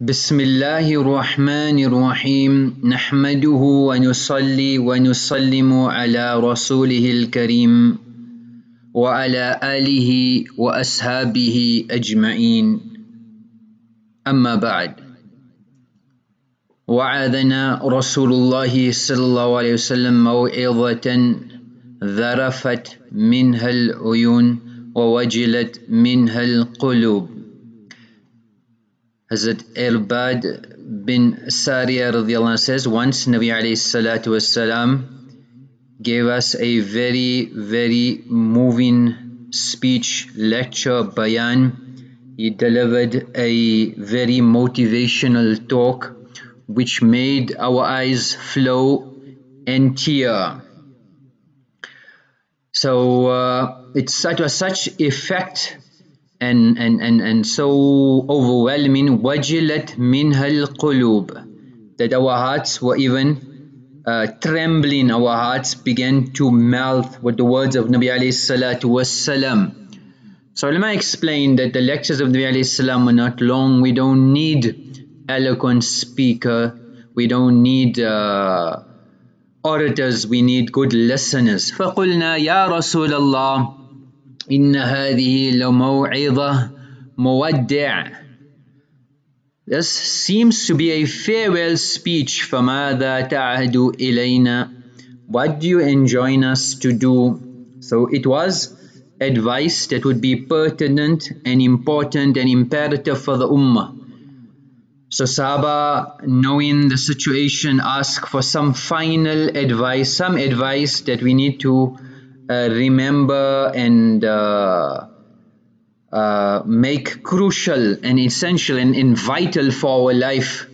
بسم الله الرحمن الرحيم. نحمده ونصلي ونسلم على رسوله الكريم وعلى آله وأصحابه أجمعين. أما بعد. وعاذنا رسول الله صلى الله عليه وسلم موعظة ذرفت منها العيون ووجلت منها القلوب. Hazrat Irbad bin Sariya says, once Nabi alayhi gave us a very, very moving speech, lecture, bayan. He delivered a very motivational talk which made our eyes flow and tear. So uh, it was such effect and, and, and, and so overwhelming wajilat minha qulub that our hearts were even uh, trembling our hearts began to melt with the words of Nabi alayhi salatu wassalam so ulama explained that the lectures of Nabi alayhi salam were not long we don't need eloquent speaker we don't need uh, orators we need good listeners فقلنا يا رسول الله إن هذه لموعظة مودع This seems to be a farewell speech فماذا تعهد إلينا What do you enjoin us to do? So it was advice that would be pertinent and important and imperative for the Ummah. So Sahaba, knowing the situation, asked for some final advice, some advice that we need to remember and uh, uh, make crucial and essential and, and vital for our life.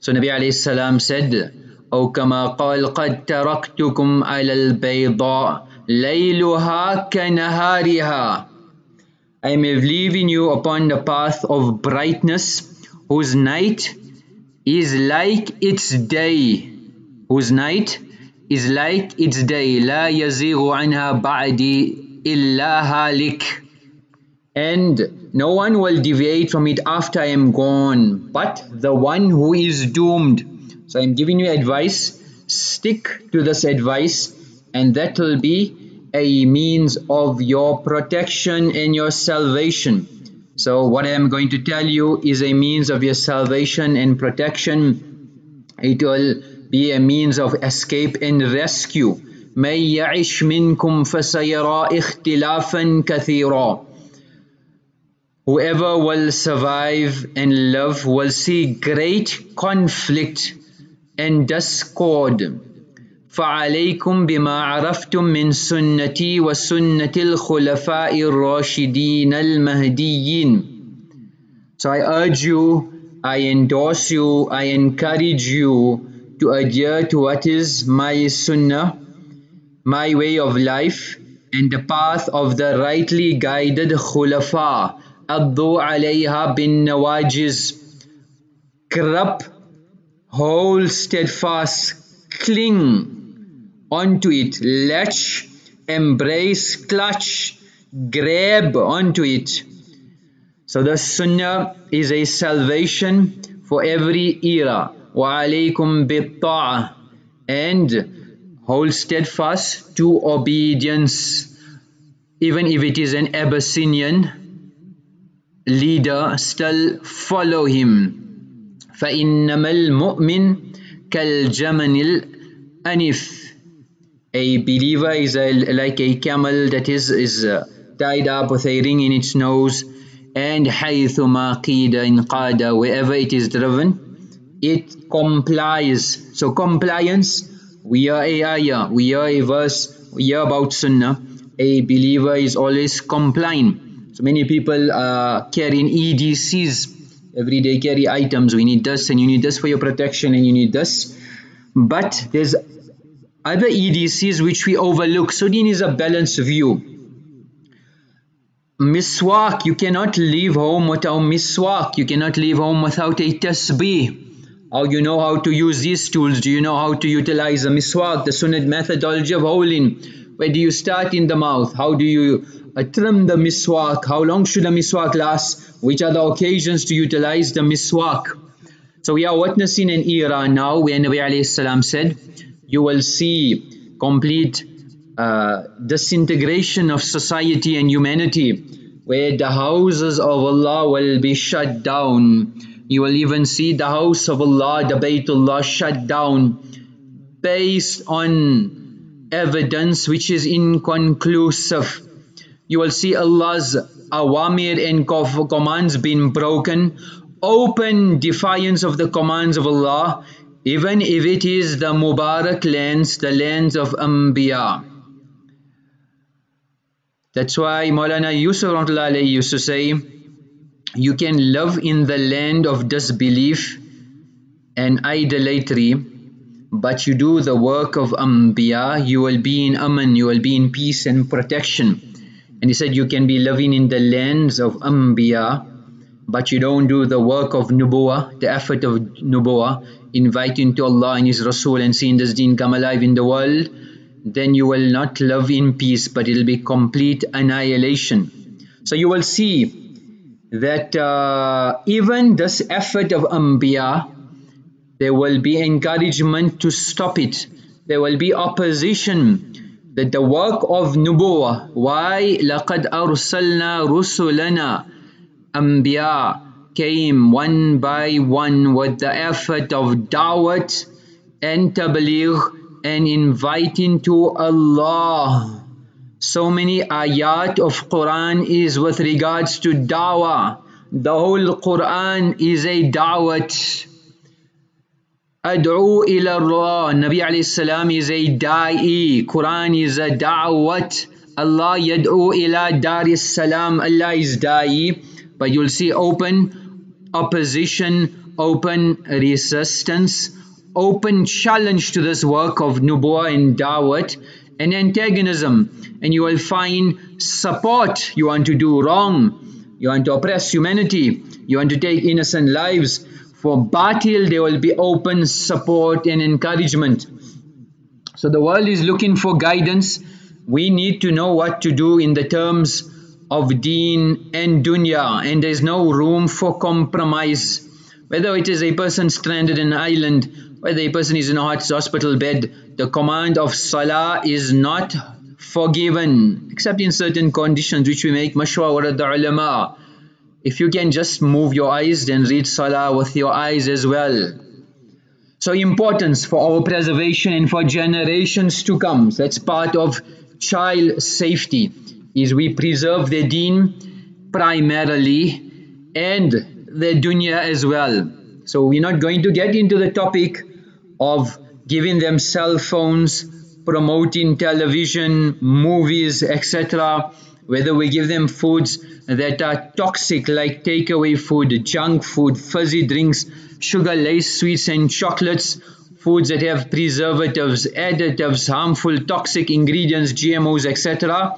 So Nabi alayhi salam said, أو كما قال قد تركتكم على البيضاء ليلها كنهارها I am leaving you upon the path of brightness whose night is like its day whose night is like its day لا يزيغ عنها بعدي إلا هالك and no one will deviate from it after I am gone but the one who is doomed so I am giving you advice stick to this advice and that will be a means of your protection and your salvation so what I am going to tell you is a means of your salvation and protection it will be a means of escape and rescue من يعش منكم فسيرى اختلافا كثيرا Whoever will survive and live will see great conflict and discord فعليكم بما عرفتم من سنتي وسنة الخلفاء الراشدين المهديين So I urge you, I endorse you, I encourage you to adhere to what is my sunnah, my way of life, and the path of the rightly guided khulafa. Addu alayha bin nawajiz. Grab, hold steadfast, cling onto it, latch, embrace, clutch, grab onto it. So the sunnah is a salvation for every era. وَعَلَيْكُمْ بِالطَّاعَةِ and hold steadfast to obedience even if it is an Abyssinian leader still follow him فَإِنَّمَا الْمُؤْمِنِ كَالْجَمَنِ الْأَنِفِ a believer is a, like a camel that is, is uh, tied up with a ring in its nose and حَيْثُمَا قِيدَ إِنْ قَادَ wherever it is driven it complies. So compliance, we are a ayah, we are a verse, we are about sunnah. A believer is always complying. So many people are carrying EDCs. Every day carry items. We need this and you need this for your protection and you need this. But there's other EDCs which we overlook. So deen is a balanced view. Miswak, you cannot leave home without miswak. You cannot leave home without a tasbih. How you know how to use these tools? Do you know how to utilize the miswak, the sunnah methodology of howling? Where do you start in the mouth? How do you uh, trim the miswak? How long should the miswak last? Which are the occasions to utilize the miswak? So we are witnessing an era now where Nabi salam said, you will see complete uh, disintegration of society and humanity where the houses of Allah will be shut down. You will even see the house of Allah, the Baytullah shut down based on evidence which is inconclusive. You will see Allah's awamir and commands being broken open defiance of the commands of Allah even if it is the Mubarak lands, the lands of Anbiya. That's why Maulana Yusuf used to say, you can live in the land of disbelief and idolatry, but you do the work of Ambiya, you will be in Aman, you will be in peace and protection. And he said you can be living in the lands of Ambiya, but you don't do the work of Nubuwa, the effort of Nubuwa, inviting to Allah and His Rasul and seeing this deen come alive in the world, then you will not live in peace, but it will be complete annihilation. So you will see that uh, even this effort of Anbiya, there will be encouragement to stop it. There will be opposition that the work of Nubuwa, why لَقَدْ أَرْسَلْنَا رُسُلَنَا Anbiya came one by one with the effort of da'wat and tabligh and inviting to Allah. so many ayat of Quran is with regards to da'wah. The whole Quran is a da'wat. Ad'u ila Allah. Nabi alayhi salam is a da'i. Quran is a da'wat. Allah yad'u ila dar salam. Allah is da'i but you'll see open opposition, open resistance, open challenge to this work of Nubuwa and Dawat and antagonism and you will find support. You want to do wrong. You want to oppress humanity. You want to take innocent lives. For batil there will be open support and encouragement. So the world is looking for guidance. We need to know what to do in the terms of deen and dunya and there is no room for compromise whether it is a person stranded in an island whether a person is in a hospital bed the command of salah is not forgiven except in certain conditions which we make mashwara the ulama. If you can just move your eyes then read salah with your eyes as well. So importance for our preservation and for generations to come. That's part of child safety is we preserve the deen primarily and their dunya as well. So we're not going to get into the topic of giving them cell phones, promoting television, movies, etc. Whether we give them foods that are toxic like takeaway food, junk food, fuzzy drinks, sugar laced sweets and chocolates, foods that have preservatives, additives, harmful toxic ingredients, GMOs, etc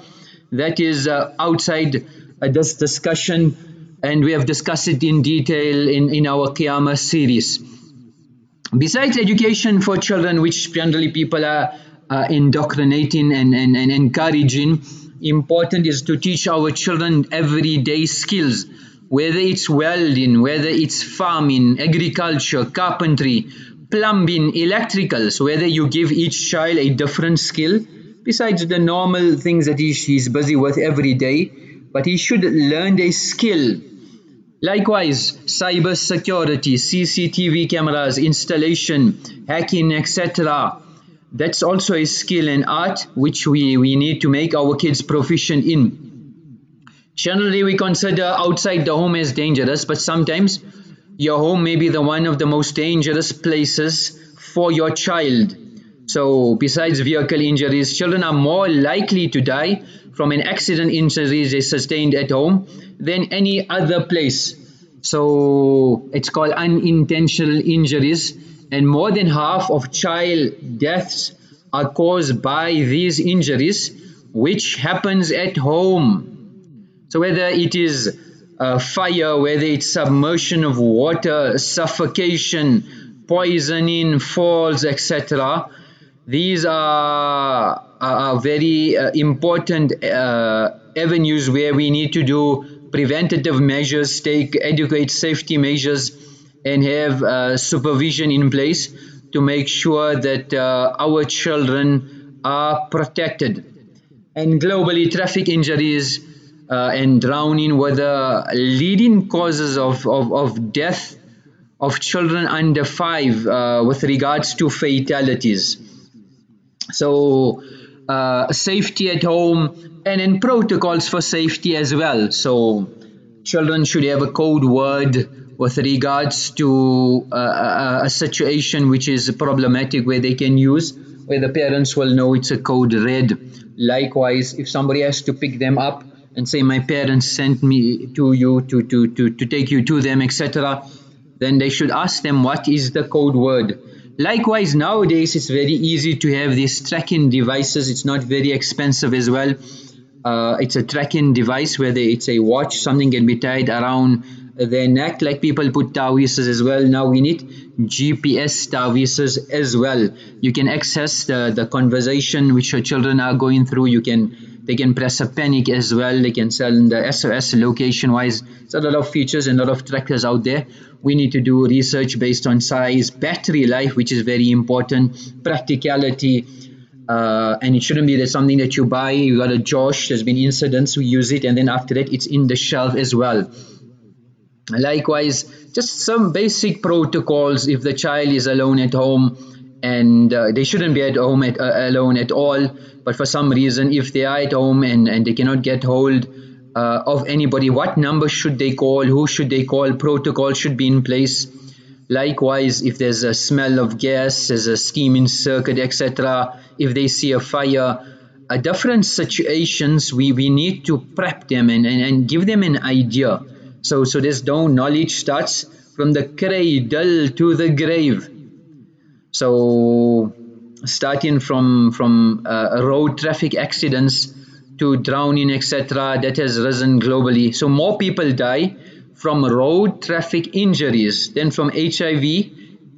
that is uh, outside uh, this discussion and we have discussed it in detail in, in our Qiyamah series. Besides education for children which generally people are uh, indoctrinating and, and, and encouraging, important is to teach our children everyday skills whether it's welding, whether it's farming, agriculture, carpentry, plumbing, electricals, whether you give each child a different skill besides the normal things that he, he's busy with every day but he should learn a skill likewise cyber security cctv cameras installation hacking etc that's also a skill and art which we we need to make our kids proficient in. Generally we consider outside the home as dangerous but sometimes your home may be the one of the most dangerous places for your child so besides vehicle injuries, children are more likely to die from an accident injuries they sustained at home than any other place. So it's called unintentional injuries and more than half of child deaths are caused by these injuries which happens at home. So whether it is a fire, whether it's submersion of water, suffocation, poisoning, falls, etc these are, are very uh, important uh, avenues where we need to do preventative measures, take adequate safety measures and have uh, supervision in place to make sure that uh, our children are protected. And globally, traffic injuries uh, and drowning were the leading causes of, of, of death of children under five uh, with regards to fatalities. So, uh, safety at home and in protocols for safety as well. So, children should have a code word with regards to uh, a, a situation which is problematic where they can use where the parents will know it's a code red likewise if somebody has to pick them up and say my parents sent me to you to to to, to take you to them etc then they should ask them what is the code word likewise nowadays it's very easy to have these tracking devices. It's not very expensive as well. Uh, it's a tracking device where it's a watch something can be tied around their neck like people put tawises as well. Now we need GPS tawises as well. You can access the, the conversation which your children are going through. You can they can press a panic as well. They can sell in the SOS location wise there's a lot of features and a lot of trackers out there. We need to do research based on size battery life which is very important practicality uh, and it shouldn't be that something that you buy you got a Josh there's been incidents we use it and then after that it's in the shelf as well. Likewise just some basic protocols. If the child is alone at home and uh, they shouldn't be at home at, uh, alone at all but for some reason if they are at home and, and they cannot get hold uh, of anybody what number should they call who should they call protocol should be in place. Likewise if there's a smell of gas there's a steaming circuit etc if they see a fire a different situations we we need to prep them and, and, and give them an idea. So so this no knowledge starts from the cradle to the grave so starting from from uh, road traffic accidents to drowning etc that has risen globally. So more people die from road traffic injuries than from HIV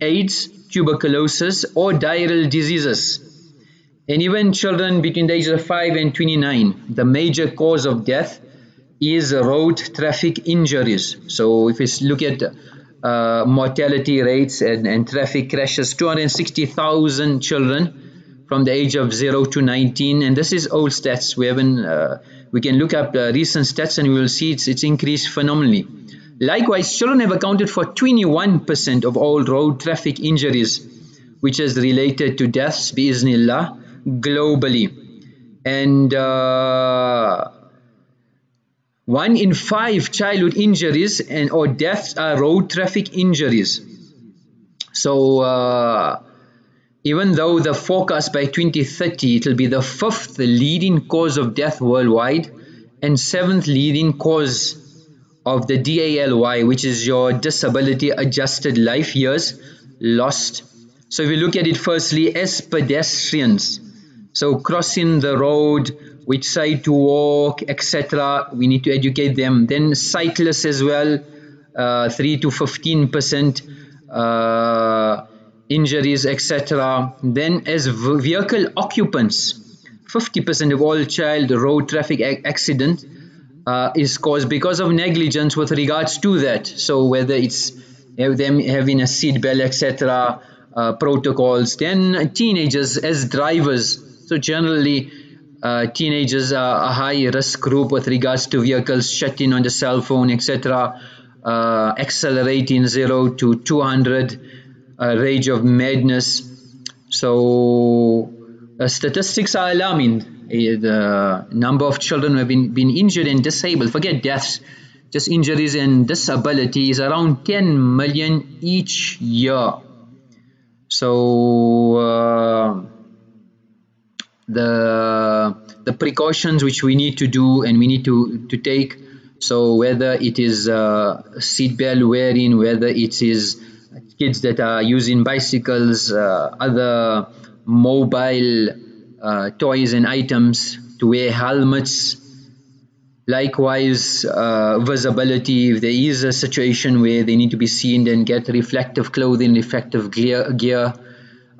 AIDS tuberculosis or diarrheal diseases. And even children between the ages of 5 and 29 the major cause of death is road traffic injuries. So if we look at uh, mortality rates and, and traffic crashes. 260,000 children from the age of 0 to 19 and this is old stats. We haven't uh, we can look up the recent stats and we will see it's, it's increased phenomenally. Likewise children have accounted for 21% of all road traffic injuries which is related to deaths biiznillah globally. And uh, one in five childhood injuries and or deaths are road traffic injuries. So uh, even though the forecast by 2030 it will be the fifth leading cause of death worldwide and seventh leading cause of the DALY which is your disability adjusted life years lost. So if you look at it firstly as pedestrians so crossing the road which side to walk etc we need to educate them. Then cyclists as well uh, 3 to 15 percent uh, injuries etc then as vehicle occupants 50 percent of all child road traffic accident uh, is caused because of negligence with regards to that. So whether it's them having a seat belt etc uh, protocols. Then teenagers as drivers so generally uh, teenagers are a high risk group with regards to vehicles shutting on the cell phone etc uh, accelerating 0 to 200 uh, rage of madness. So uh, statistics are alarming. Uh, the number of children who have been, been injured and disabled forget deaths just injuries and disability is around 10 million each year. So uh, the the precautions which we need to do and we need to to take. So whether it is uh, seatbelt wearing whether it is kids that are using bicycles uh, other mobile uh, toys and items to wear helmets. Likewise uh, visibility if there is a situation where they need to be seen then get reflective clothing reflective gear, gear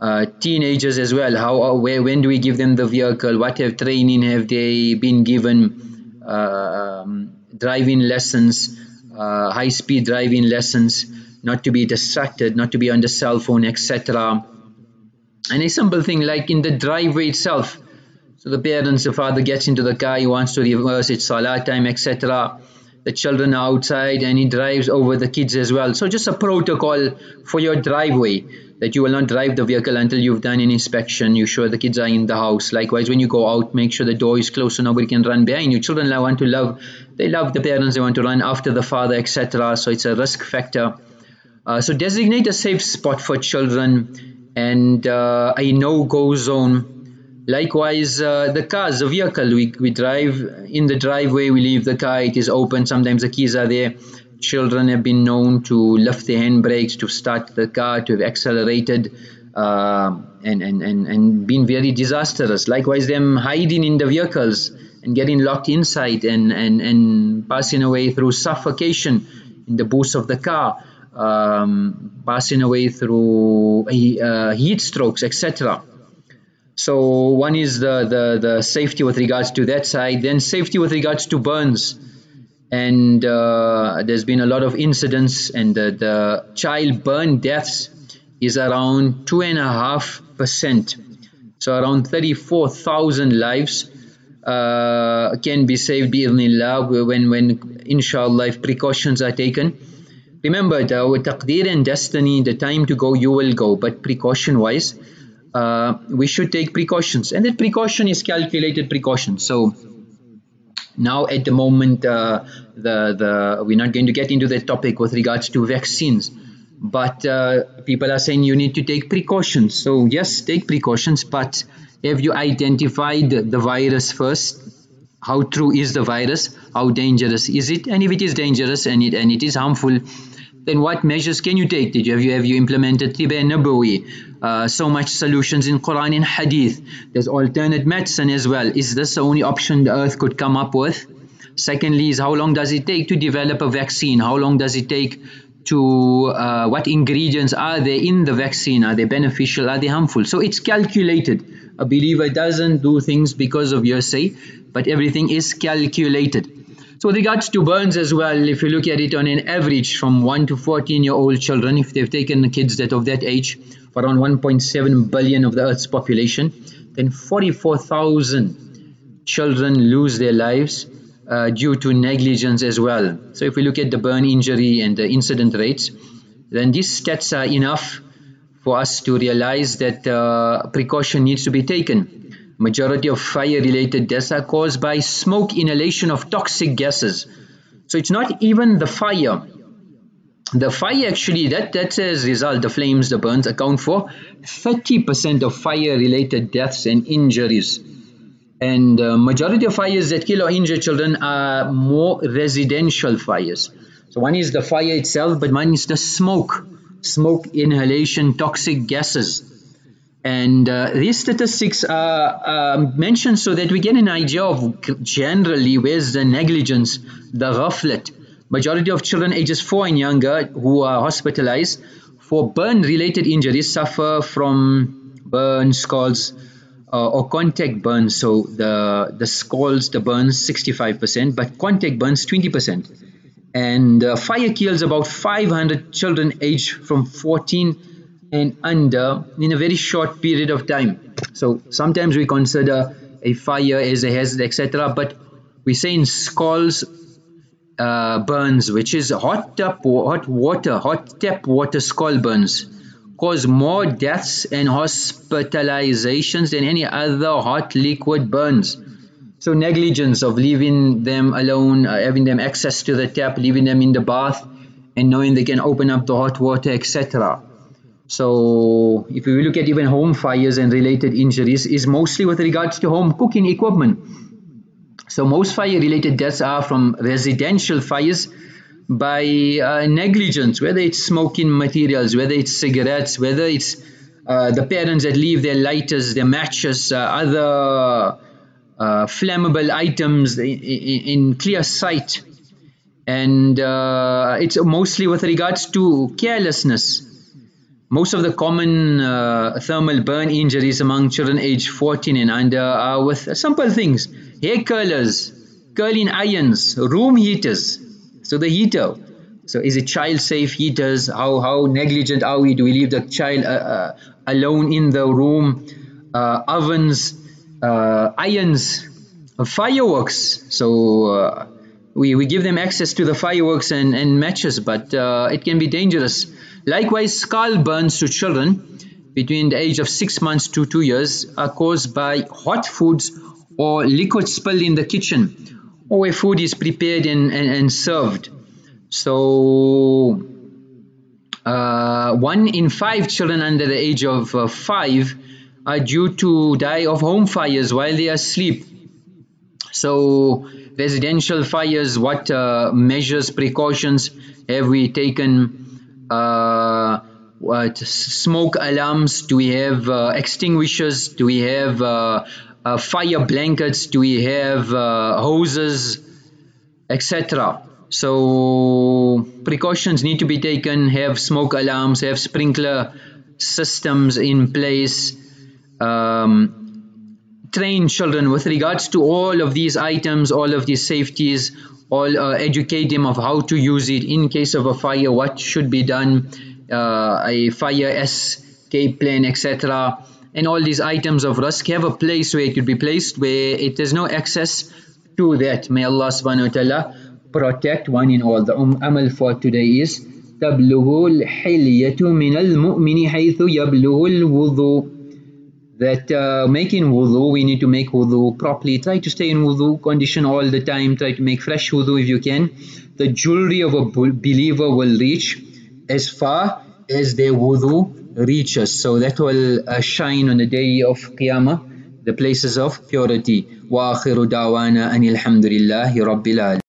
uh, teenagers as well how uh, where when do we give them the vehicle what have training have they been given uh, um, driving lessons uh, high speed driving lessons not to be distracted, not to be on the cell phone, etc. And a simple thing like in the driveway itself, so the parents, the father gets into the car, he wants to reverse its salah time, etc. The children are outside and he drives over the kids as well. So just a protocol for your driveway that you will not drive the vehicle until you've done an inspection. You sure the kids are in the house. Likewise, when you go out, make sure the door is closed so nobody can run behind you. Children want to love, they love the parents, they want to run after the father, etc. So it's a risk factor. Uh, so designate a safe spot for children and uh, a no-go zone. Likewise, uh, the cars, the vehicle, we, we drive in the driveway, we leave the car, it is open, sometimes the keys are there children have been known to lift the handbrakes to start the car, to have accelerated uh, and, and, and, and been very disastrous. Likewise, them hiding in the vehicles and getting locked inside and, and, and passing away through suffocation in the booth of the car, um, passing away through uh, heat strokes, etc. So one is the, the, the safety with regards to that side, then safety with regards to burns. And uh, there's been a lot of incidents and the, the child burn deaths is around two and a half percent. So around 34,000 lives uh, can be saved bi'idhnillah when when inshallah if precautions are taken. Remember the taqdeer and destiny the time to go you will go. But precaution wise uh, we should take precautions. And that precaution is calculated precaution so now at the moment uh, the the we're not going to get into that topic with regards to vaccines. But uh, people are saying you need to take precautions. So yes take precautions but have you identified the virus first? How true is the virus? How dangerous is it? And if it is dangerous and it and it is harmful then what measures can you take? Did you have you have you implemented Tiba Nabawi? Uh, so much solutions in Quran and Hadith. There's alternate medicine as well. Is this the only option the earth could come up with? Secondly, is how long does it take to develop a vaccine? How long does it take to uh, what ingredients are there in the vaccine? Are they beneficial? Are they harmful? So it's calculated. A believer doesn't do things because of your say, but everything is calculated. So with regards to burns as well, if you look at it on an average from 1 to 14 year old children, if they've taken kids that of that age, for around 1.7 billion of the earth's population, then 44,000 children lose their lives uh, due to negligence as well. So if we look at the burn injury and the incident rates, then these stats are enough for us to realize that uh, precaution needs to be taken. Majority of fire-related deaths are caused by smoke inhalation of toxic gases. So it's not even the fire. The fire actually, that, that's as a result, the flames, the burns account for 30% of fire-related deaths and injuries. And uh, majority of fires that kill or injure children are more residential fires. So one is the fire itself, but one is the smoke, smoke inhalation, toxic gases and uh, these statistics are uh, mentioned so that we get an idea of generally where's the negligence, the ghaflat. Majority of children ages 4 and younger who are hospitalized for burn-related injuries suffer from burn, scalds, uh, or contact burns. So the, the scalds, the burns 65%, but contact burns 20%. And uh, fire kills about 500 children aged from 14 and under in a very short period of time. So sometimes we consider a fire as a hazard, etc. But we say in scalds uh, burns, which is hot tap, hot water, hot tap water scald burns, cause more deaths and hospitalizations than any other hot liquid burns. So negligence of leaving them alone, uh, having them access to the tap, leaving them in the bath, and knowing they can open up the hot water, etc. So if we look at even home fires and related injuries is mostly with regards to home cooking equipment. So most fire related deaths are from residential fires by uh, negligence, whether it's smoking materials, whether it's cigarettes, whether it's uh, the parents that leave their lighters, their matches, uh, other uh, flammable items in, in, clear sight. And uh, it's mostly with regards to carelessness most of the common uh, thermal burn injuries among children aged 14 and under are with simple things hair curlers, curling irons, room heaters. So the heater, So is it child safe heaters? How, how negligent are we? Do we leave the child uh, uh, alone in the room? Uh, ovens, uh, irons, fireworks. So we, we give them access to the fireworks and, and matches, but uh, it can be dangerous. Likewise, scald burns to children between the age of 6 months to 2 years are caused by hot foods or liquid spill in the kitchen or where food is prepared and, and, and served. So, uh, one in five children under the age of uh, five are due to die of home fires while they are asleep. So, residential fires, what uh, measures, precautions have we taken? Uh, what smoke alarms? Do we have uh, extinguishers? Do we have uh, uh, fire blankets? Do we have uh, hoses, etc.? So precautions need to be taken. Have smoke alarms. Have sprinkler systems in place. Um, train children with regards to all of these items, all of these safeties, all uh, educate them of how to use it in case of a fire, what should be done, uh, a fire escape plan, etc. And all these items of risk have a place where it could be placed where it has no access to that. May Allah subhanahu wa ta'ala protect one in all. The um, amal for today is تبلغ الحلية من المؤمن حيث يبلغ الوضوء that uh, making wudu, we need to make wudu properly. Try to stay in wudu condition all the time. Try to make fresh wudu if you can. The jewelry of a believer will reach as far as their wudu reaches. So that will uh, shine on the day of Qiyamah, the places of purity. وآخر دعوانا أن الحمد لله رب العالمين